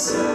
Jesus.